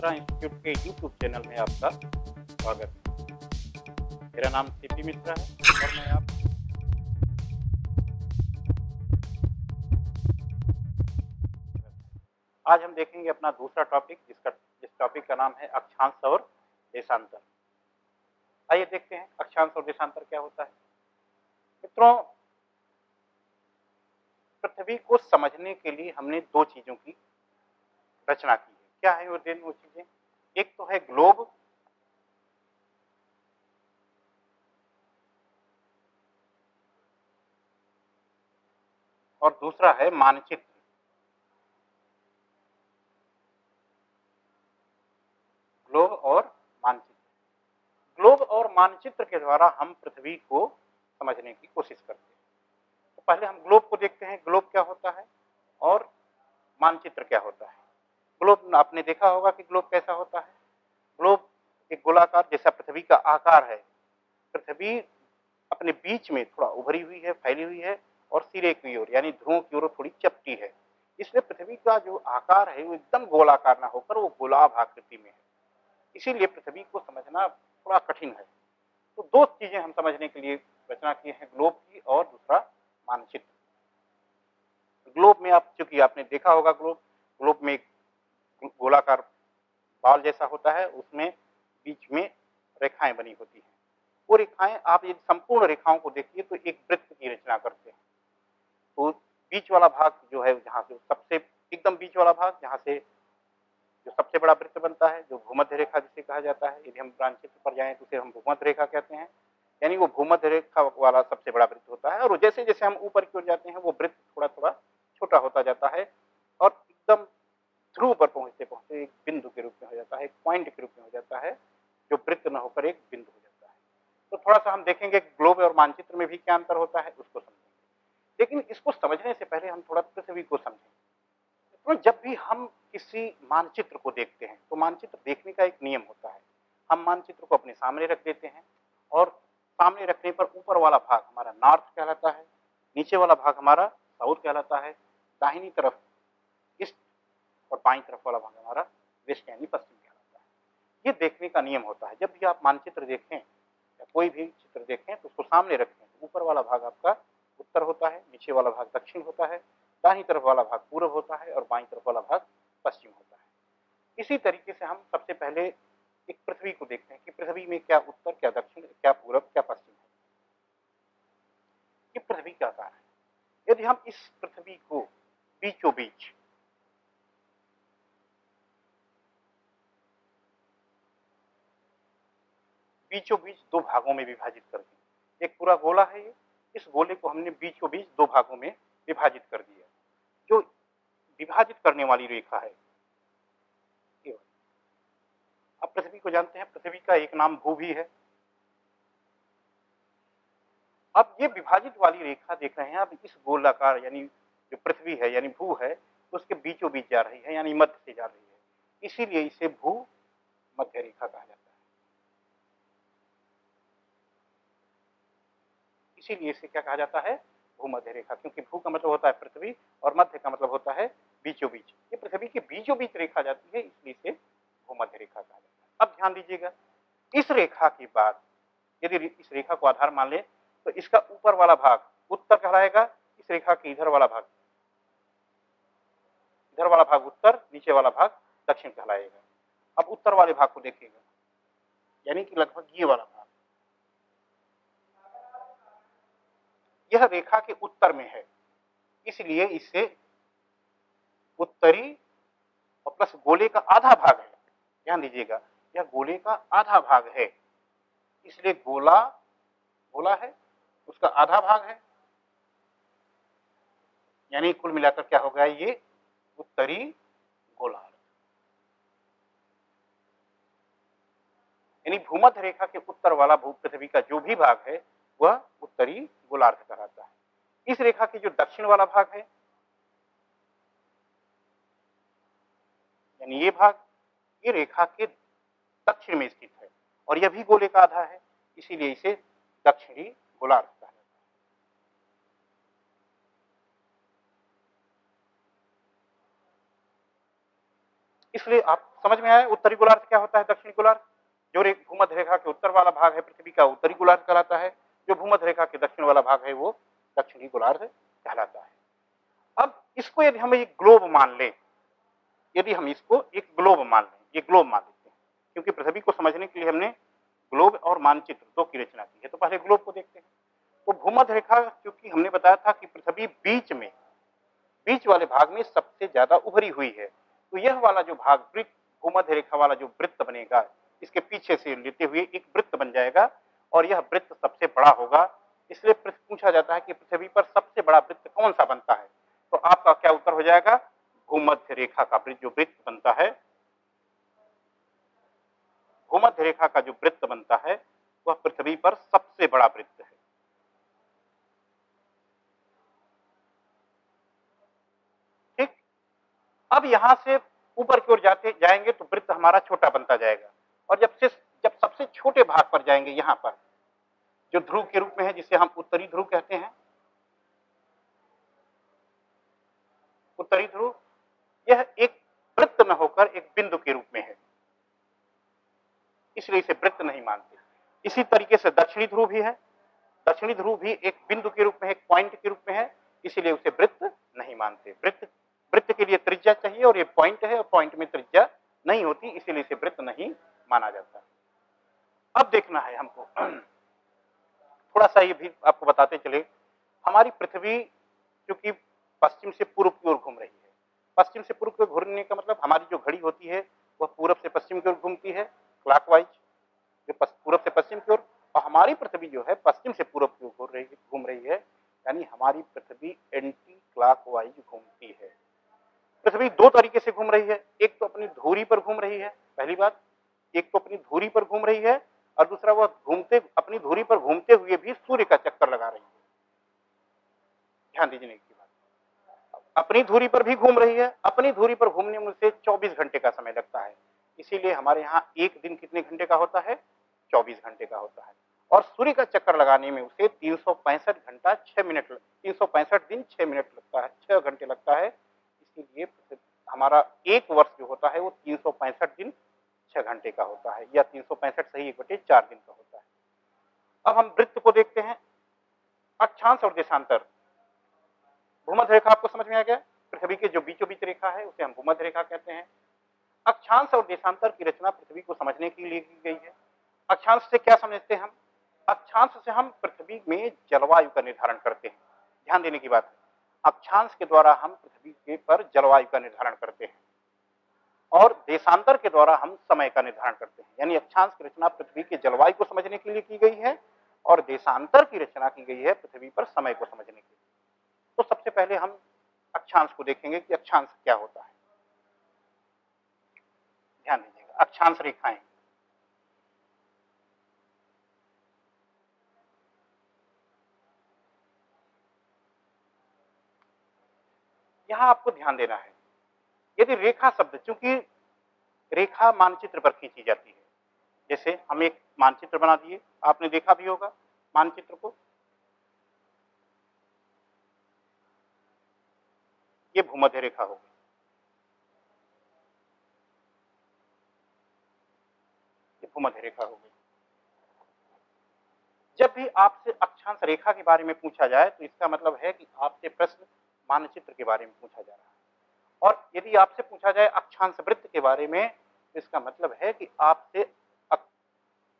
Chandra institute के YouTube channel में आपका स्वागत है। मेरा नाम सीपी मिश्रा है और मैं आप आज हम देखेंगे अपना दूसरा टॉपिक जिसका जिस टॉपिक का नाम है अक्षांश और देशांतर। आइए देखते हैं अक्षांश और देशांतर क्या होता है। मित्रों, पृथ्वी को समझने के लिए हमने दो चीज़ों की रचना की। क्या है वो दिन वो चीज़ें एक तो है ग्लोब। और दूसरा है मानचित्र। ग्लोब और मानचित्र। ग्लोब और मानचित्र के द्वारा हम पृथ्वी को समझने की कोशिश करते हैं। तो पहले हम ग्लोब को देखते हैं, ग्लोब क्या होता है और मानचित्र क्या होता है। ग्लोब, आपने देखा होगा कि ग्लोब कैसा होता है? ग्लोब एक गोलाकार जैसा पृथ्वी का आकार है। पृथ्वी अपने बीच में थोड़ा उभरी हुई है, फैली हुई है और सिरे की ओर, यानी ध्रुवों की ओर थोड़ी चपटी है। इसलिए पृथ्वी का जो आकार है, वो एकदम गोलाकार ना होकर वो गुलाब आकृति में है। इसीलिए पृथ्वी को समझना थोड़ा कठिन है। तो दो चीज़ें हम समझने के लिए रचना की है, ग्लोब की और दूसरा मानचित्र। ग्लोब में आप, चूँकि आपने देखा होगा ग्लोब ग्लोब में एक गोलाकार बाल जैसा होता है, उसमें बीच में रेखाएँ बनी होती हैं। वो रेखाएँ, आप यदि संपूर्ण रेखाओं को देखिए तो एक वृत्त की रचना करते हैं। तो बीच वाला भाग जो है, जहाँ से सबसे, एकदम बीच वाला भाग, जहाँ से जो सबसे बड़ा वृत्त बनता है, जो भूमध्य रेखा जिसे कहा जाता है, यदि हम मानचित्र पर जाएँ तो उसे हम भूमध्य रेखा कहते हैं। यानी वो भूमध्य रेखा वाला सबसे बड़ा वृत्त होता है, और जैसे जैसे हम ऊपर की ओर जाते हैं, वो वृत्त थोड़ा थोड़ा छोटा होता जाता है, और एकदम ध्रुव पर पहुँचते पहुँचते एक बिंदु के रूप में हो जाता है, एक पॉइंट के रूप में हो जाता है, जो वृत्त न होकर एक बिंदु हो जाता है। तो थोड़ा सा हम देखेंगे ग्लोब और मानचित्र में भी क्या अंतर होता है, उसको समझेंगे। लेकिन इसको समझने से पहले हम थोड़ा पृथ्वी को समझें तो जब भी हम किसी मानचित्र को देखते हैं तो मानचित्र देखने का एक नियम होता है। हम मानचित्र को अपने सामने रख देते हैं और सामने रखने पर ऊपर वाला भाग हमारा नॉर्थ कहलाता है, नीचे वाला भाग हमारा साउथ कहलाता है, दाहिनी तरफ़ और बाई तरफ़ वाला भाग हमारा वेस्ट यानी पश्चिम कहलाता है। ये देखने का नियम होता है। जब भी आप मानचित्र देखें या कोई भी चित्र देखें तो उसको सामने रखें तो ऊपर वाला भाग आपका उत्तर होता है, नीचे वाला भाग दक्षिण होता है दाहिनी तरफ़ वाला भाग पूर्व होता है और बाई तरफ़ वाला भाग पश्चिम होता है। इसी तरीके से हम सबसे पहले एक पृथ्वी को देखते हैं कि पृथ्वी में क्या उत्तर, क्या दक्षिण, क्या पूर्व क्या पश्चिम है। ये पृथ्वी का आकार है। यदि हम इस पृथ्वी को बीचों बीच बीचों बीच दो भागों में विभाजित कर दें एक पूरा गोला है ये, इस गोले को हमने बीचों बीच दो भागों में विभाजित कर दिया। जो विभाजित करने वाली रेखा है अब पृथ्वी को जानते हैं, पृथ्वी का एक नाम भू भी है। अब ये विभाजित वाली रेखा देख रहे हैं अब इस गोलाकार यानी जो पृथ्वी है, यानी भू है, उसके बीचों बीच जा रही है, यानी मध्य से जा रही है। इसीलिए इसे भू मध्य रेखा कहा जाता है। इसीलिए इसे क्या कहा जाता है? भूमध्य रेखा क्योंकि भू का मतलब होता है पृथ्वी और मध्य का मतलब होता है बीचों बीच ये पृथ्वी के बीचों बीच रेखा जाती है, इसलिए इसे भूमध्य रेखा कहा जाता है। अब ध्यान दीजिएगा, इस रेखा के बाद, यदि इस रेखा को आधार मान ले तो इसका ऊपर वाला भाग उत्तर कहलाएगा, इस रेखा के इधर वाला भाग, इधर वाला भाग उत्तर, नीचे वाला भाग दक्षिण कहलाएगा। अब उत्तर वाले भाग को देखिएगा यानी कि लगभग ये वाला भाग। यह रेखा के उत्तर में है। इसलिए इसे उत्तरी और प्लस गोले का आधा भाग है। ध्यान दीजिएगा, यह गोले का आधा भाग है। इसलिए गोला गोला है, उसका आधा भाग है। यानी कुल मिलाकर क्या हो गया ये? उत्तरी गोलार्ध यानी भूमध्य रेखा के उत्तर वाला भू पृथ्वी का जो भी भाग है वह उत्तरी गोलार्ध कहलाता है। इस रेखा के जो दक्षिण वाला भाग है, यानी ये भाग, ये रेखा के दक्षिण में स्थित है और यह भी गोले का आधा है, इसीलिए इसे दक्षिणी गोलार्ध कहा जाता है। इसलिए आप समझ में आए उत्तरी गोलार्ध क्या होता है, दक्षिणी गोलार्ध? जो भूमध्य रेखा के उत्तर वाला भाग है, पृथ्वी का उत्तरी गोलार्ध कहलाता है। जो भूमध्य रेखा के दक्षिण वाला भाग है वो दक्षिणी गोलार्ध कहलाता है। अब इसको यदि हम एक ग्लोब मान लें, यदि हम इसको एक ग्लोब मान लें, ये ग्लोब मान लेते हैं, क्योंकि पृथ्वी को समझने के लिए हमने ग्लोब और मानचित्र दो की रचना की है तो पहले ग्लोब को देखते हैं। तो भूमध्य रेखा, क्योंकि हमने बताया था कि पृथ्वी बीच में, बीच वाले भाग में सबसे ज़्यादा उभरी हुई है तो यह वाला जो भाग वृत्त, भूमध्य रेखा वाला जो वृत्त बनेगा, इसके पीछे से लेते हुए एक वृत्त बन जाएगा और यह वृत्त सबसे बड़ा होगा। इसलिए पूछा जाता है कि पृथ्वी पर सबसे बड़ा वृत्त कौन सा बनता है? तो आपका क्या उत्तर हो जाएगा? भूमध्य रेखा का जो वृत्त बनता है, भूमध्य रेखा का जो वृत्त बनता है, वह पृथ्वी पर सबसे बड़ा वृत्त है। ठीक? अब यहाँ से ऊपर की ओर जाते, जाएँगे तो वृत्त हमारा छोटा बनता जाएगा और जब से जब सबसे छोटे भाग पर जाएँगे यहाँ पर। जो ध्रुव के रूप में है, जिसे हम उत्तरी ध्रुव कहते हैं। उत्तरी ध्रुव, यह एक वृत्त न होकर एक बिंदु के रूप में है। इसलिए इसे वृत्त नहीं मानते। इसी तरीके से दक्षिणी ध्रुव भी है। दक्षिणी ध्रुव भी एक बिंदु के रूप में एक पॉइंट के रूप में है। इसीलिए उसे वृत्त नहीं मानते। वृत्त वृत्त के लिए त्रिज्या चाहिए और ये पॉइंट है और पॉइंट में त्रिज्या नहीं होती, इसीलिए इसे वृत्त नहीं माना जाता। अब देखना है हमको। थोड़ा सा ये भी आपको बताते चले। हमारी पृथ्वी क्योंकि पश्चिम से पूर्व की ओर घूम रही है। पश्चिम से पूर्व की ओर घूमने का मतलब हमारी जो घड़ी होती है, वह पूर्व से पश्चिम की ओर घूमती है क्लॉकवाइज जो पूर्व से पश्चिम की ओर, और हमारी पृथ्वी जो है पश्चिम से पूर्व की ओर रही घूम रही है। यानी हमारी पृथ्वी एंटी क्लॉकवाइज घूमती है। पृथ्वी दो तरीके से घूम रही है। एक तो अपनी धूरी पर घूम रही है, पहली बात, एक तो अपनी धूरी पर घूम रही है और दूसरा वह घूमते, अपनी धुरी पर घूमते हुए भी सूर्य का चक्कर लगा रही है। ध्यान दीजिए की बात। अपनी धुरी पर भी घूम रही है, अपनी धुरी पर घूमने में उसे 24 घंटे का समय लगता है। इसीलिए हमारे यहाँ एक दिन कितने घंटे का होता है? 24 घंटे का होता है। और सूर्य का चक्कर लगाने में उसे तीन सौ पैंसठ घंटा छह मिनट तीन सौ पैंसठ दिन छह मिनट लगता है, छह घंटे लगता है। इसीलिए हमारा एक वर्ष जो होता है वो तीन सौ पैंसठ दिन छह घंटे का होता है या तीन सौ पैंसठ सही एक बटे चार दिन का होता है। अब हम वृत्त को देखते हैं। अक्षांश और देशांतर। भूमध्य रेखा आपको समझ में आ गया? पृथ्वी के जो बीचों बीच रेखा है, उसे हम भूमध्य रेखा कहते हैं। अक्षांश और देशांतर की रचना पृथ्वी को समझने के लिए की गई है। अक्षांश से क्या समझते हैं हम? अक्षांश से हम पृथ्वी में जलवायु का निर्धारण करते हैं। ध्यान देने की बात है। अक्षांश के द्वारा हम पृथ्वी के पर जलवायु का निर्धारण करते हैं। और देशांतर के द्वारा हम समय का निर्धारण करते हैं। यानी अक्षांश की रचना पृथ्वी के जलवायु को समझने के लिए की गई है और देशांतर की रचना की गई है पृथ्वी पर समय को समझने के लिए। तो सबसे पहले हम अक्षांश को देखेंगे कि अक्षांश क्या होता है। ध्यान दीजिएगा, अक्षांश रेखाएँ। यहाँ आपको ध्यान देना है यदि रेखा शब्द, चूँकि रेखा मानचित्र पर खींची जाती है, जैसे हम एक मानचित्र बना दिए, आपने देखा भी होगा मानचित्र को। ये भूमध्य रेखा होगी। ये भूमध्य रेखा होगी। जब भी आपसे अक्षांश रेखा के बारे में पूछा जाए तो इसका मतलब है कि आपसे प्रश्न मानचित्र के बारे में पूछा जा रहा है। और यदि आपसे पूछा जाए अक्षांश वृत्त के बारे में तो इसका मतलब है कि आपसे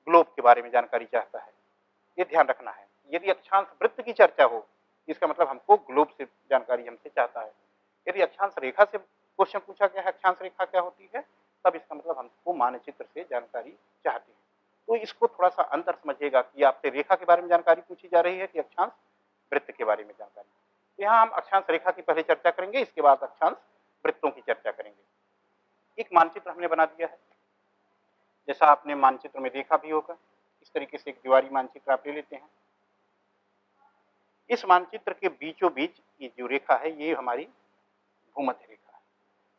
ग्लोब के बारे में जानकारी चाहता है। ये ध्यान रखना है। यदि अक्षांश वृत्त की चर्चा हो, इसका मतलब हमको ग्लोब से जानकारी हमसे चाहता है। यदि अक्षांश रेखा से क्वेश्चन पूछा गया है, अक्षांश रेखा क्या होती है, तब इसका मतलब हमको मानचित्र से जानकारी चाहते हैं। तो इसको थोड़ा सा अंतर समझिएगा कि आपसे रेखा के बारे में जानकारी पूछी जा रही है कि अक्षांश वृत्त के बारे में जानकारी। तो यहाँ हम अक्षांश रेखा की पहले चर्चा करेंगे, इसके बाद अक्षांश वृत्तों की चर्चा करेंगे। एक मानचित्र हमने बना दिया है। जैसा आपने मानचित्र में देखा भी होगा, इस तरीके से एक दीवारी मानचित्र आप ले लेते हैं। इस मानचित्र के बीचों बीच ये जो रेखा है, ये हमारी भूमध्य रेखा है।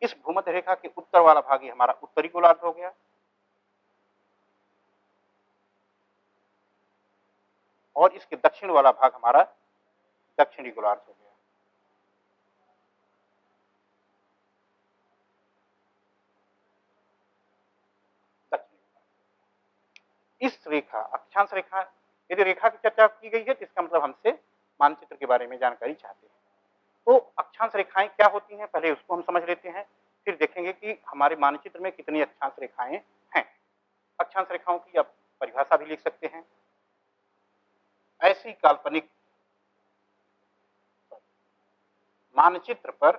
इस भूमध्य रेखा के उत्तर वाला भाग ही हमारा उत्तरी गोलार्ध हो गया। और इसके दक्षिण वाला भाग हमारा दक्षिणी गोलार्ध हो गया। इस रेखा, अक्षांश रेखा, यदि रेखा की चर्चा की गई है तो इसका मतलब हमसे मानचित्र के बारे में जानकारी चाहते हैं। तो अक्षांश रेखाएँ क्या होती हैं? पहले उसको हम समझ लेते हैं, फिर देखेंगे कि हमारे मानचित्र में कितनी अक्षांश रेखाएँ हैं। अक्षांश रेखाओं की आप परिभाषा भी लिख सकते हैं। ऐसी काल्पनिक मानचित्र पर,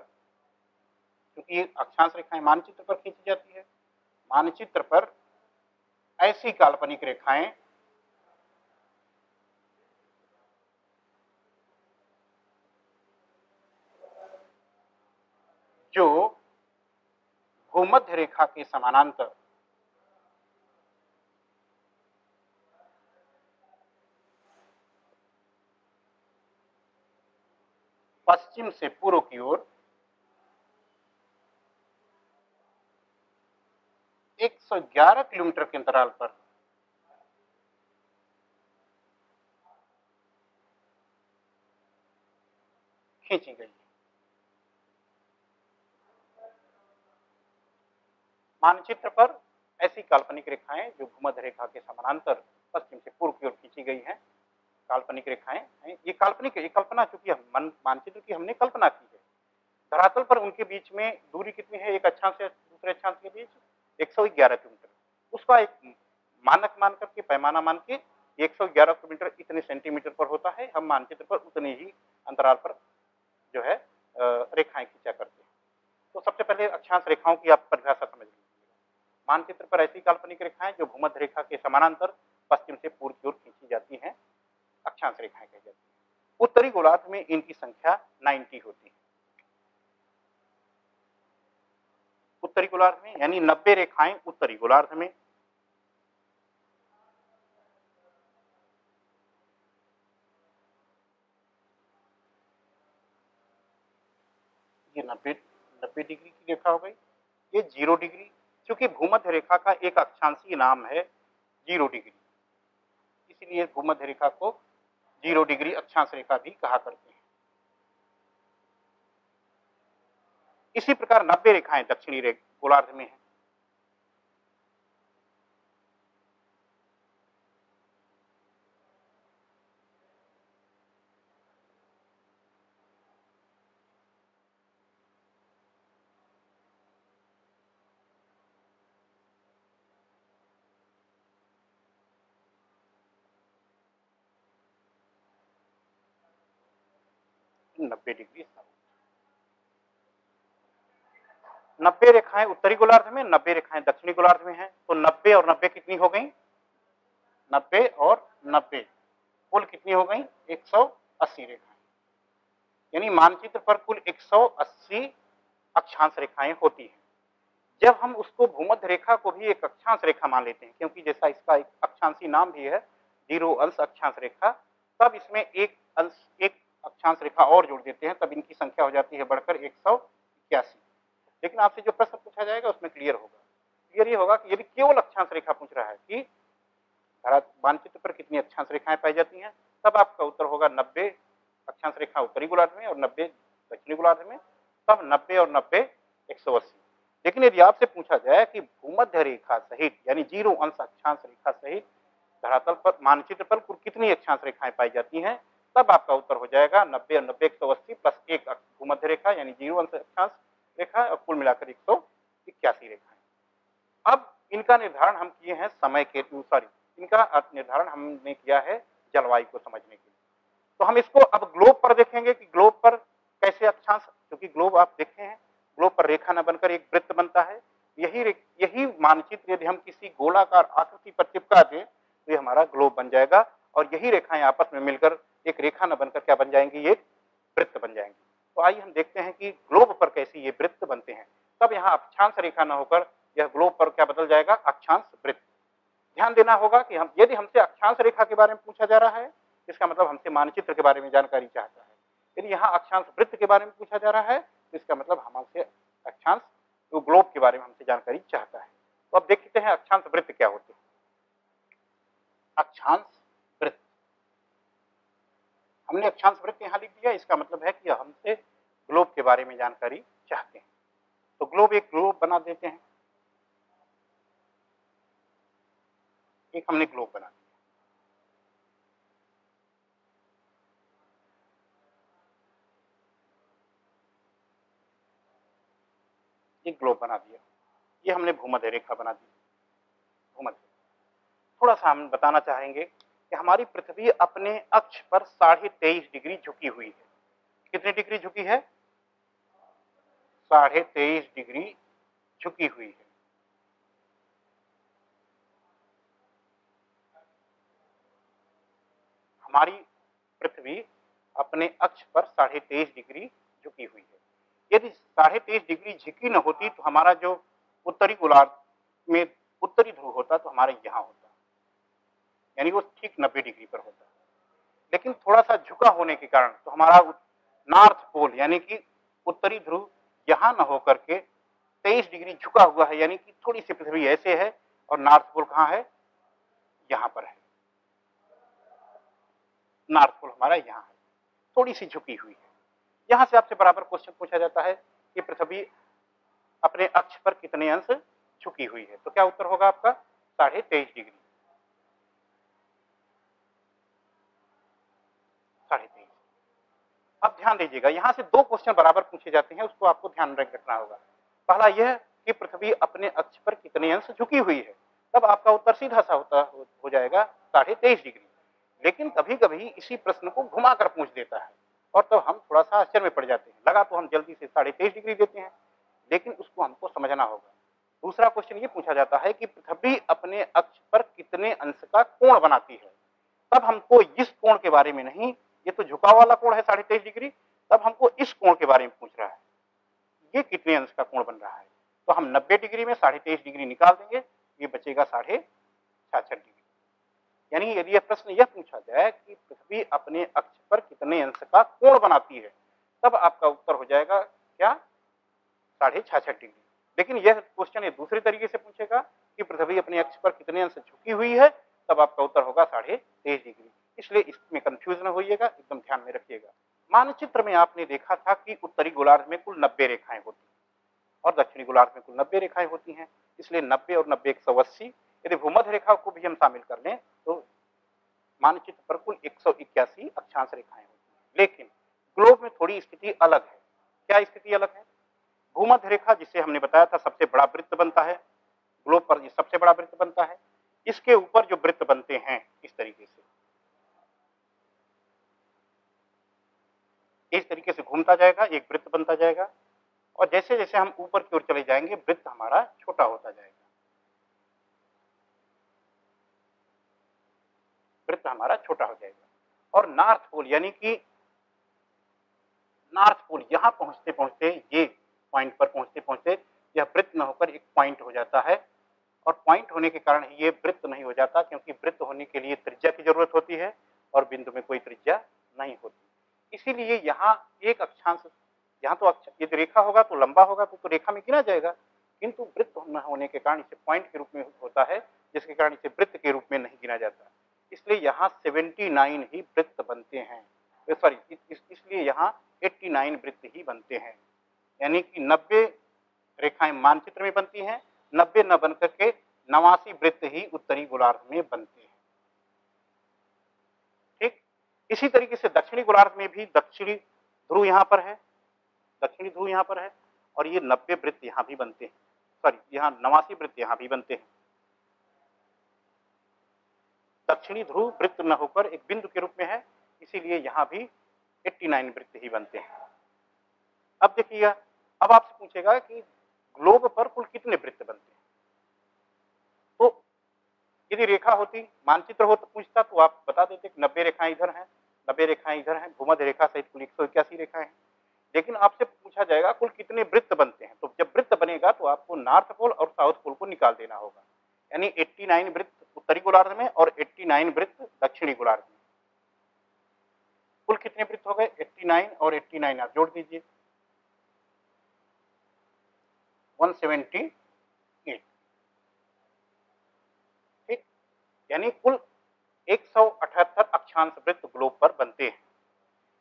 क्योंकि अक्षांश रेखाएँ मानचित्र पर खींची जाती है, मानचित्र पर ऐसी काल्पनिक रेखाएँ जो भूमध्य रेखा के समानांतर पश्चिम से पूर्व की ओर 111 किलोमीटर के अंतराल पर। खींची गई। मानचित्र पर ऐसी काल्पनिक रेखाएँ जो भूमध्य रेखा के समानांतर पश्चिम से पूर्व की ओर खींची गई हैं। काल्पनिक रेखाएँ हैं। ये काल्पनिक ये कल्पना चूँकि हम, मन, मानचित्र की हमने कल्पना की है। धरातल पर उनके बीच में दूरी कितनी है? एक अक्षांश से दूसरे अक्षांश के बीच? 111 किलोमीटर। उसका एक मानक मान करके पैमाना मान के 111 किलोमीटर इतने सेंटीमीटर पर होता है। हम मानचित्र पर उतने ही अंतराल पर जो है रेखाएँ खींचा करते हैं। तो सबसे पहले अक्षांश रेखाओं की आप परिभाषा समझ लीजिए मानचित्र पर ऐसी काल्पनिक रेखाएँ जो भूमध्य रेखा के समानांतर पश्चिम से पूर्व की ओर खींची जाती हैं। अक्षांश रेखाएँ कही जाती हैं। उत्तरी गोलार्ध में इनकी संख्या 90 होती है। उत्तरी गोलार्ध में, यानी 90 रेखाएँ उत्तरी गोलार्ध में। ये 90 90 डिग्री की रेखा हो गई। ये ज़ीरो डिग्री, क्योंकि भूमध्य रेखा का एक अक्षांशीय नाम है ज़ीरो डिग्री। इसलिए भूमध्य रेखा को ज़ीरो डिग्री अक्षांश रेखा भी कहा करते हैं। इसी प्रकार नब्बे रेखाएँ दक्षिणी रेख गोलार्ध में है। नब्बे डिग्री नब्बे रेखाएँ उत्तरी गोलार्ध में, नब्बे रेखाएँ दक्षिणी गोलार्ध में हैं। तो नब्बे और नब्बे कितनी हो गई? नब्बे और नब्बे। कुल कितनी हो गई? 180 रेखाएँ। यानी मानचित्र पर कुल 180 अक्षांश रेखाएँ होती हैं। जब हम उसको भूमध्य रेखा को भी एक अक्षांश रेखा मान लेते हैं, क्योंकि जैसा इसका एक अक्षांशी नाम भी है, ज़ीरो अंश अक्षांश रेखा, तब इसमें एक अंश, एक अक्षांश रेखा और जोड़ देते हैं, तब इनकी संख्या हो जाती है बढ़कर एक सौ इक्यासी। लेकिन आपसे जो प्रश्न पूछा जाएगा, उसमें क्लियर होगा। क्लियर ये होगा कि यदि केवल अक्षांश रेखा पूछ रहा है कि भारत मानचित्र पर कितनी अक्षांश रेखाएँ पाई जाती हैं। तब आपका उत्तर होगा नब्बे अक्षांश रेखा उत्तरी गोलार्ध में और नब्बे दक्षिणी गोलार्ध में। तब नब्बे और नब्बे एक सौ अस्सी। लेकिन यदि आपसे पूछा जाए कि भूमध्य रेखा सहित, यानी ज़ीरो अंश अक्षांश रेखा सहित धरातल पर, मानचित्र पर कुल कितनी अक्षांश रेखाएँ पाई जाती हैं, तब आपका उत्तर हो जाएगा नब्बे और नब्बे एक सौ अस्सी प्लस एक भूमध्य रेखा, यानी ज़ीरो अंश अक्षांश। रेखा और कुल मिलाकर एक सौ इक्यासी रेखाएँ अब इनका निर्धारण हम किए हैं समय के सॉरी इनका निर्धारण हमने किया है जलवायु को समझने के लिए। तो हम इसको अब ग्लोब पर देखेंगे कि ग्लोब पर कैसे अक्षांश क्योंकि ग्लोब आप देखे हैं ग्लोब पर रेखा न बनकर एक वृत्त बनता है। यही यही मानचित्र यदि हम किसी गोलाकार आकृति पर चिपका दें तो ये हमारा ग्लोब बन जाएगा और यही रेखाएँ आपस में मिलकर एक रेखा न बनकर क्या बन जाएँगी? एक वृत्त बन जाएँगी। तो आइए हम देखते हैं कि ग्लोब पर कैसे ये वृत्त बनते हैं। तब यहाँ अक्षांश रेखा न होकर यह ग्लोब पर क्या बदल जाएगा? अक्षांश वृत्त। ध्यान देना होगा कि हम, यदि हमसे अक्षांश रेखा के बारे में पूछा जा रहा है, इसका मतलब हमसे मानचित्र के बारे में जानकारी चाहता है। यदि यहाँ अक्षांश वृत्त के बारे में पूछा जा रहा है तो इसका मतलब हमसे अक्षांश तो ग्लोब के बारे में हमसे जानकारी चाहता है। तो अब देखते हैं अक्षांश वृत्त क्या होते हैं। अक्षांश हमने अक्षांश वृत्त यहाँ लिख दिया इसका मतलब है कि हमसे ग्लोब के बारे में जानकारी चाहते हैं। तो ग्लोब एक ग्लोब बना देते हैं। एक हमने ग्लोब बना दिया। एक ग्लोब बना दिया। ये हमने भूमध्य रेखा बना दी। भूमध्य। थोड़ा सा हम बताना चाहेंगे कि हमारी पृथ्वी अपने अक्ष पर साढ़े तेईस डिग्री झुकी हुई है। कितनी डिग्री झुकी है? साढ़े तेईस डिग्री झुकी हुई है। हमारी पृथ्वी अपने अक्ष पर साढ़े तेईस डिग्री झुकी हुई है। यदि साढ़े तेईस डिग्री झुकी न होती तो हमारा जो उत्तरी गोलार्ध में उत्तरी ध्रुव होता तो हमारे यहाँ होता। यानी वो ठीक नब्बे डिग्री पर होता है। लेकिन थोड़ा सा झुका होने के कारण तो हमारा नॉर्थ पोल, यानी कि उत्तरी ध्रुव, यहाँ न होकर के तेईस डिग्री झुका हुआ है, यानी कि थोड़ी सी पृथ्वी ऐसे है और नॉर्थ पोल कहाँ है? यहाँ पर है। नॉर्थ पोल हमारा यहाँ है। थोड़ी सी झुकी हुई है। यहाँ से आपसे बराबर क्वेश्चन पूछा जाता है कि पृथ्वी अपने अक्ष पर कितने अंश झुकी हुई है? तो क्या उत्तर होगा आपका? साढ़े तेईस डिग्री साढ़े तेईस अब ध्यान दीजिएगा, यहाँ से दो क्वेश्चन बराबर पूछे जाते हैं, उसको आपको ध्यान रखना होगा। पहला यह कि पृथ्वी अपने अक्ष पर कितने अंश झुकी हुई है। तब आपका उत्तर सीधा सा होता, हो जाएगा साढ़े तेईस डिग्री। लेकिन कभी कभी इसी प्रश्न को घुमाकर पूछ देता है, और तब तो हम थोड़ा सा आश्चर्य में पड़ जाते हैं। लगा तो हम जल्दी से साढ़े तेईस डिग्री देते हैं, लेकिन उसको हमको समझना होगा। दूसरा क्वेश्चन ये पूछा जाता है कि पृथ्वी अपने अक्ष पर कितने अंश का कोण बनाती है? तब हमको इस कोण के बारे में नहीं ये तो झुकाव वाला कोण है साढ़े तेईस डिग्री, तब हमको इस कोण के बारे में पूछ रहा है। ये कितने अंश का कोण बन रहा है? तो हम नब्बे डिग्री में साढ़े तेईस डिग्री निकाल देंगे, ये बचेगा साढ़े छाछठ डिग्री। यानी यदि यह प्रश्न यह पूछा जाए कि पृथ्वी अपने अक्ष पर कितने अंश का कोण बनाती है, तब आपका उत्तर हो जाएगा क्या? साढ़े छाछठ डिग्री। लेकिन यह क्वेश्चन ये दूसरे तरीके से पूछेगा कि पृथ्वी अपने अक्ष पर कितने अंश झुकी हुई है, तब आपका उत्तर होगा साढ़े तेईस डिग्री। इसलिए इसमें कंफ्यूज न होइएगा, एकदम ध्यान में रखिएगा। मानचित्र में आपने देखा था कि उत्तरी गोलार्ध में कुल नब्बे रेखाएँ होती और दक्षिणी गोलार्ध में कुल नब्बे रेखाएँ होती हैं। इसलिए नब्बे और नब्बे एक सौ अस्सी, यदि भूमध्य रेखा को भी हम शामिल कर लें तो मानचित्र पर कुल एक सौ इक्यासी अक्षांश रेखाएँ होती हैं। लेकिन ग्लोब में थोड़ी स्थिति अलग है। क्या स्थिति अलग है? भूमध्य रेखा, जिसे हमने बताया था, सबसे बड़ा वृत्त बनता है। ग्लोब पर सबसे बड़ा वृत्त बनता है। इसके ऊपर जो वृत्त बनते हैं, इस तरीके से। इस तरीके से घूमता जाएगा, एक वृत्त बनता जाएगा और जैसे जैसे हम ऊपर की ओर चले जाएँगे, वृत्त हमारा छोटा होता जाएगा। वृत्त हमारा छोटा हो जाएगा। और नॉर्थ पोल यानी कि नॉर्थ पोल यहाँ पहुँचते पहुँचते, ये पॉइंट पर पहुँचते पहुँचते यह वृत्त न होकर एक पॉइंट हो जाता है और पॉइंट होने के कारण ये वृत्त नहीं हो जाता क्योंकि वृत्त होने के लिए त्रिज्या की ज़रूरत होती है और बिंदु में कोई त्रिज्या नहीं होती। इसीलिए यहाँ एक अक्षांश यहाँ तो यदि रेखा होगा तो लंबा होगा तो, तो रेखा में गिना जाएगा। किंतु वृत्त न होने के कारण इसे पॉइंट के रूप में होता है जिसके कारण इसे वृत्त के रूप में नहीं गिना जाता। इसलिए यहाँ 79 ही वृत्त बनते हैं। सॉरी इस, इसलिए यहाँ 89 वृत्त ही बनते हैं। यानी कि 90 रेखाएँ मानचित्र में बनती हैं 90 न बन करके नवासी वृत्त ही उत्तरी गोलार्ध में बनते हैं ठीक इसी तरीके से दक्षिणी गोलार्ध में भी दक्षिणी ध्रुव यहाँ पर है, दक्षिणी ध्रुव यहाँ पर है, और ये नब्बे वृत्त यहाँ भी बनते हैं। सॉरी यहाँ नवासी वृत्त यहाँ भी बनते हैं। दक्षिणी ध्रुव वृत्त न होकर एक बिंदु के रूप में है, इसीलिए यहाँ भी 89 वृत्त ही बनते हैं। अब देखिएगा, अब आपसे पूछेगा कि ग्लोब पर कुल कितने वृत्त बनते हैं? तो यदि रेखा होती, मानचित्र हो तो पूछता तो आप बता देते कि नब्बे रेखाएँ इधर हैं नब्बे रेखाएँ इधर हैं, भूमध्य रेखा सहित कुल एक सौ इक्यासी रेखाएँ हैं। लेकिन आपसे पूछा जाएगा, कुल कितने वृत्त बनते हैं? तो जब वृत्त बनेगा तो आपको नॉर्थ पोल और साउथ पोल को निकाल देना होगा। यानी 89 वृत्त उत्तरी गोलार्ध में और 89 वृत्त दक्षिणी गोलार्ध में। कुल कितने वृत्त हो गए? 89 और 89 आप जोड़ दीजिए। 178 ठीक? यानी कुल 178 अक्षांश वृत्त ग्लोब पर बनते हैं।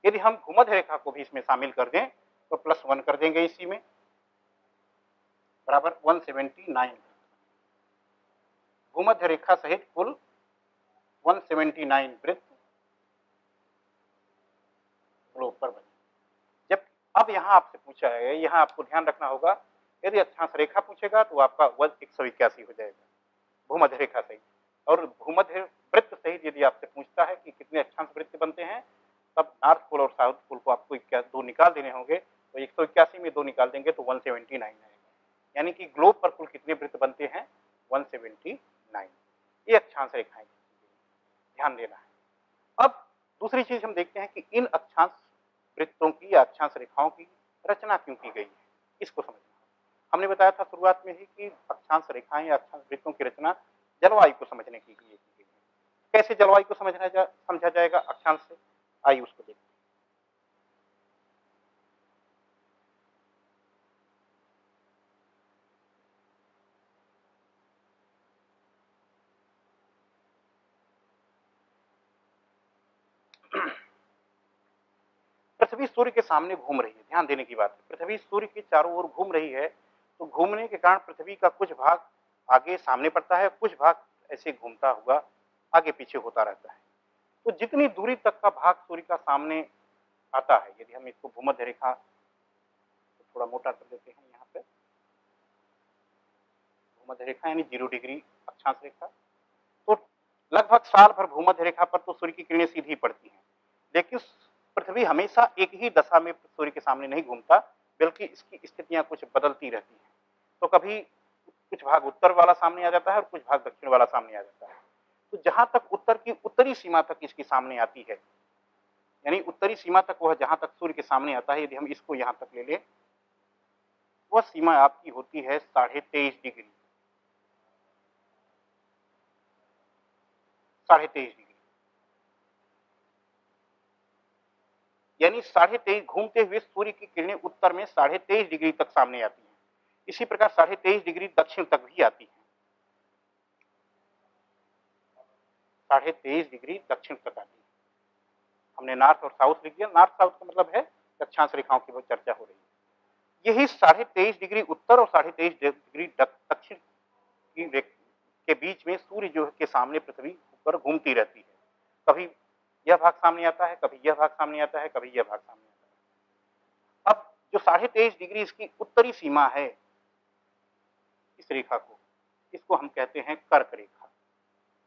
यदि हम भूमध्य रेखा को भी इसमें शामिल कर दें तो प्लस वन कर देंगे इसी में। बराबर 179 भूमध्य रेखा सहित कुल 179 वृत्त ग्लोब पर बने। जब अब यहाँ आपसे पूछा है, यहाँ आपको ध्यान रखना होगा, यदि अक्षांश रेखा पूछेगा तो आपका वज एक सौ इक्यासी हो जाएगा। भूमध्य रेखा सहित। और भूमध्य वृत्त सहित यदि आपसे पूछता है कि कितने अक्षांश वृत्त बनते हैं, तब नॉर्थ पोल और साउथ पोल को आपको दो निकाल देने होंगे। तो एक सौ इक्यासी में दो निकाल देंगे तो वन सेवेंटी नाइन आएगा। यानी कि ग्लोब पर कुल कितने वृत्त बनते हैं? वन सेवेंटी नाइन ये अक्षांश रेखाएँ ध्यान देना है। अब दूसरी चीज़ हम देखते हैं कि इन अक्षांश वृत्तों की या अक्षांश रेखाओं की रचना क्यों की गई है? इसको समझना। हमने बताया था शुरुआत में ही कि अक्षांश रेखाएँ या अक्षांश वृत्तों की रचना जलवायु को समझने के लिए की गई है। कैसे जलवायु को समझना जा, समझा जाएगा अक्षांश से? आइए उसको देखते पृथ्वी सूर्य के सामने घूम रही है, ध्यान देने की बात है। पृथ्वी सूर्य के चारों ओर घूम रही है तो घूमने के कारण पृथ्वी का कुछ भाग आगे सामने पड़ता है, कुछ भाग ऐसे घूमता हुआ आगे पीछे होता रहता है। तो जितनी दूरी तक का भाग सूर्य का सामने आता है, यदि हम इसको भूमध्य रेखा तो थोड़ा मोटा कर देते हैं यहाँ पे। भूमध्य रेखा यानी ज़ीरो डिग्री अक्षांश रेखा। तो लगभग साल भर भूमध्य रेखा पर तो सूर्य की किरणें सीधी पड़ती हैं। लेकिन पृथ्वी हमेशा एक ही दशा में सूर्य के सामने नहीं घूमता, बल्कि इसकी स्थितियाँ कुछ बदलती रहती हैं। तो कभी कुछ भाग उत्तर वाला सामने आ जाता है और कुछ भाग दक्षिण वाला सामने आ जाता है। तो जहाँ तक उत्तर की उत्तरी सीमा तक इसकी सामने आती है, यानी उत्तरी सीमा तक वह जहाँ तक सूर्य के सामने आता है, यदि हम इसको यहाँ तक ले लें, वह सीमा आपकी होती है साढ़े तेईस डिग्री। साढ़े तेईस डिग्री। यानी साढ़े तेईस, घूमते हुए सूर्य की किरणें उत्तर में साढ़े तेईस डिग्री तक सामने आती हैं। इसी प्रकार साढ़े तेईस डिग्री दक्षिण तक भी आती है। साढ़े तेईस डिग्री दक्षिण तक आती है। हमने नॉर्थ और साउथ लिख दिया। नॉर्थ साउथ का मतलब है अक्षांश रेखाओं की चर्चा हो रही है। यही साढ़े तेईस डिग्री उत्तर और साढ़े तेईस डिग्री दक्षिण की के बीच में सूर्य जो है के सामने पृथ्वी ऊपर घूमती रहती है। कभी यह भाग सामने आता है, कभी यह भाग सामने आता है, कभी यह भाग सामने आता है। अब जो साढ़े तेईस डिग्री इसकी उत्तरी सीमा है इस रेखा को। इसको हम कहते हैं कर्क रेखा।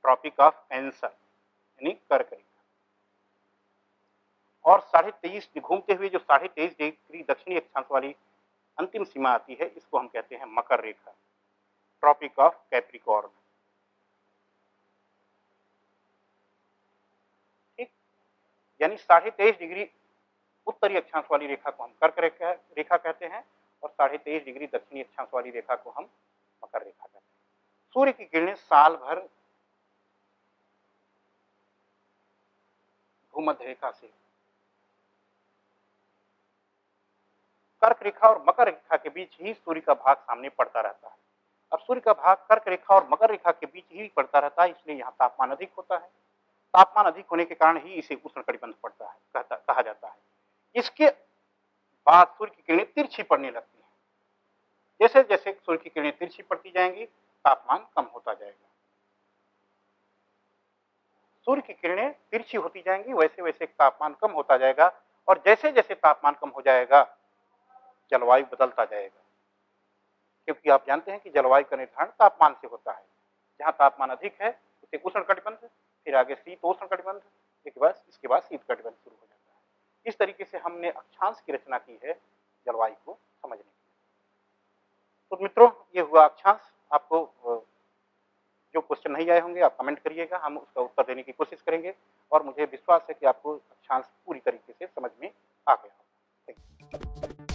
ट्रॉपिक ऑफ़ कैंसर यानी कर्क रेखा। और साढ़े तेईस घूमते हुए जो साढ़े तेईस डिग्री दक्षिणी अक्षांश वाली अंतिम सीमा आती है, इसको हम कहते हैं मकर रेखा। ट्रॉपिक ऑफ़ कैप्रिकॉर्न ठीक? यानी साढ़े तेईस डिग्री उत्तरी अक्षांश वाली रेखा को हम कर्क रेखा रेखा कहते हैं, और साढ़े तेईस डिग्री दक्षिणी अक्षांश वाली रेखा को हम मकर रेखा हैं सूर्य की किरणें साल भर भूमध्य रेखा से कर्क रेखा और मकर रेखा के बीच ही सूर्य का भाग सामने पड़ता रहता है। अब सूर्य का भाग कर्क रेखा और मकर रेखा के बीच ही पड़ता रहता है, इसलिए यहाँ तापमान अधिक होता है। तापमान अधिक होने के कारण ही इसे उष्ण कटिबंध पड़ता है, कहता कहा जाता है। इसके बाद सूर्य की किरणें तिरछी पड़ने लगती जैसे जैसे सूर्य की किरणें तिरछी पड़ती जाएँगी, तापमान कम होता जाएगा। सूर्य की किरणें तिरछी होती जाएँगी, वैसे वैसे तापमान कम होता जाएगा और जैसे जैसे तापमान कम हो जाएगा, जलवायु बदलता जाएगा। क्योंकि आप जानते हैं कि जलवायु का निर्धारण तापमान से होता है। जहाँ तापमान अधिक है, उसे उष्ण कटिबंध, फिर आगे शीतोष्ण कटिबंध इसके बाद इसके बाद शीत कटिबंध शुरू हो जाता है। इस तरीके से हमने अक्षांश की रचना की है, जलवायु को समझने तो मित्रों, ये हुआ अक्षांश आपको जो क्वेश्चन नहीं आए होंगे, आप कमेंट करिएगा। हम उसका उत्तर देने की कोशिश करेंगे और मुझे विश्वास है कि आपको अक्षांश पूरी तरीके से समझ में आ गया होगा।